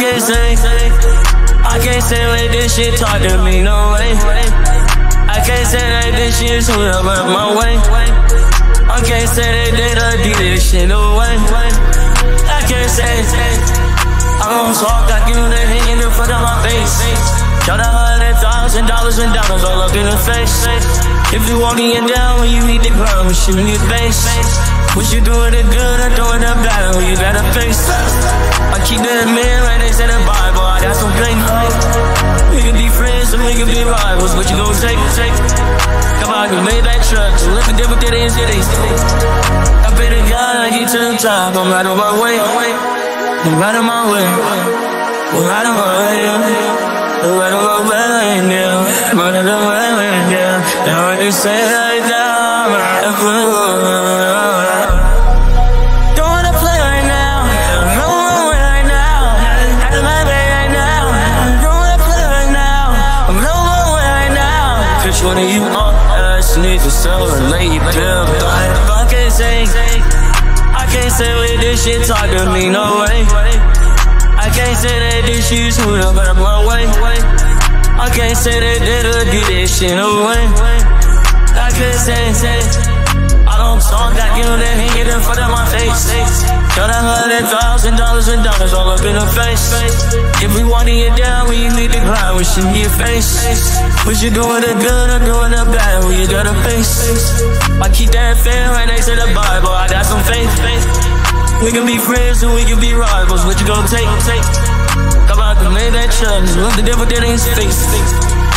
can't say, I can't say let this shit talk to me, no way. I can't say that this shit swing up my way. I can't say they done do this shit, no way. I can't say, I don't talk, I give them that hanging in front of my face. Shot a hundred thousand dollars and dollars all up in the face. If you walking down when you hit the ground, we shooting your face. What you doing it good or doing it bad, you gotta face. I keep that can be rivals, what you gonna take, take? Come on, you made that truck, so look at different than cities. I pray to God I get to the top, I'm right on my way. I'm right on my way. I'm right on my way. I'm right on my way now. I'm right on my way now. Now I just say right now, one of you on us need to sell lady bill. I can't say, I can't say with this shit talk to me, no way. I can't say that this shit smooth up out of my way. I can't say that they'll do this shit, no way. I can't say, say. Dollars and dollars all up in her face. If we want to get down, we need to grind, we should your face. What you doing the good or doing the bad, well, you gotta face. I keep that fair right next to the Bible, I got some faith. We can be friends and we can be rivals, what you gonna take? Come out to lay that challenge, look the devil dead in his face.